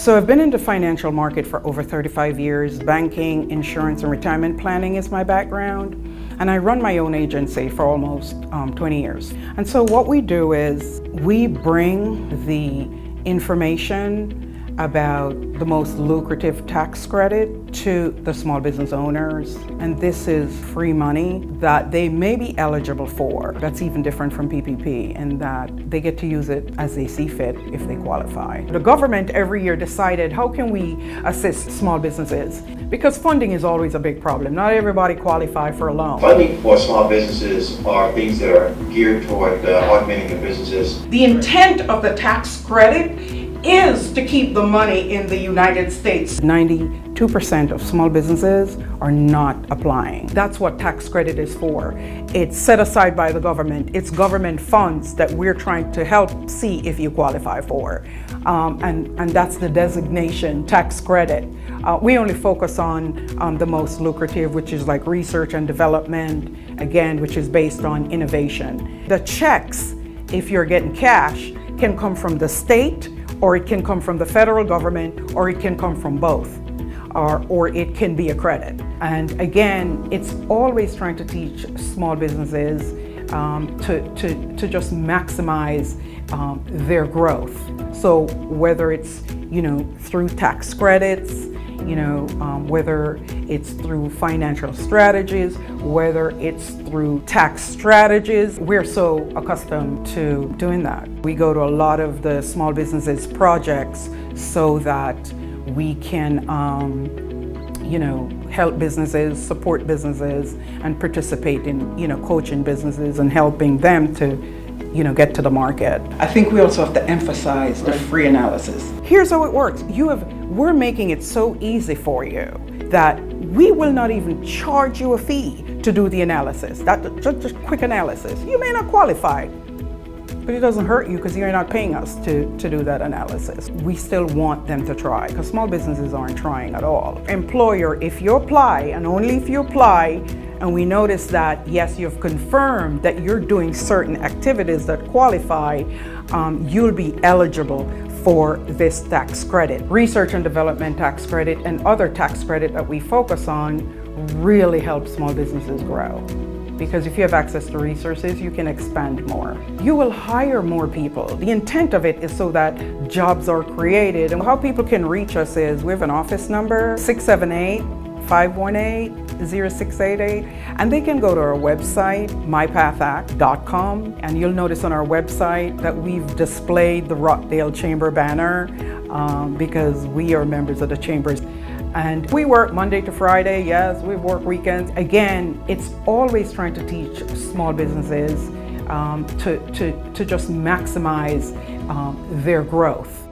So I've been in the financial market for over 35 years. Banking, insurance, and retirement planning is my background. And I run my own agency for almost um, 20 years. And so what we do is we bring the information about the most lucrative tax credit to the small business owners. And this is free money that they may be eligible for. That's even different from PPP in that they get to use it as they see fit if they qualify. The government every year decided how can we assist small businesses? Because funding is always a big problem. Not everybody qualifies for a loan. Funding for small businesses are things that are geared toward uh, augmenting the businesses. The intent of the tax credit is to keep the money in the United States. 92% of small businesses are not applying. That's what tax credit is for. It's set aside by the government. It's government funds that we're trying to help see if you qualify for. Um, and, and that's the designation, tax credit. Uh, we only focus on um, the most lucrative, which is like research and development, again, which is based on innovation. The checks, if you're getting cash, can come from the state, or it can come from the federal government, or it can come from both, or, or it can be a credit. And again, it's always trying to teach small businesses um, to, to, to just maximize um, their growth. So whether it's, you know, through tax credits, you know, um, whether it's through financial strategies, whether it's through tax strategies. We're so accustomed to doing that. We go to a lot of the small businesses projects so that we can, um, you know, help businesses, support businesses, and participate in, you know, coaching businesses and helping them to you know, get to the market. I think we also have to emphasize the free analysis. Here's how it works. You have, we're making it so easy for you that we will not even charge you a fee to do the analysis. That just, just quick analysis. You may not qualify, but it doesn't hurt you because you're not paying us to, to do that analysis. We still want them to try because small businesses aren't trying at all. Employer, if you apply and only if you apply and we notice that, yes, you've confirmed that you're doing certain activities that qualify, um, you'll be eligible for this tax credit. Research and development tax credit and other tax credit that we focus on really help small businesses grow. Because if you have access to resources, you can expand more. You will hire more people. The intent of it is so that jobs are created. And how people can reach us is we have an office number, 678 518-0688 and they can go to our website mypathact.com and you'll notice on our website that we've displayed the Rockdale Chamber banner um, because we are members of the chambers and we work Monday to Friday yes we work weekends. Again it's always trying to teach small businesses um, to, to, to just maximize um, their growth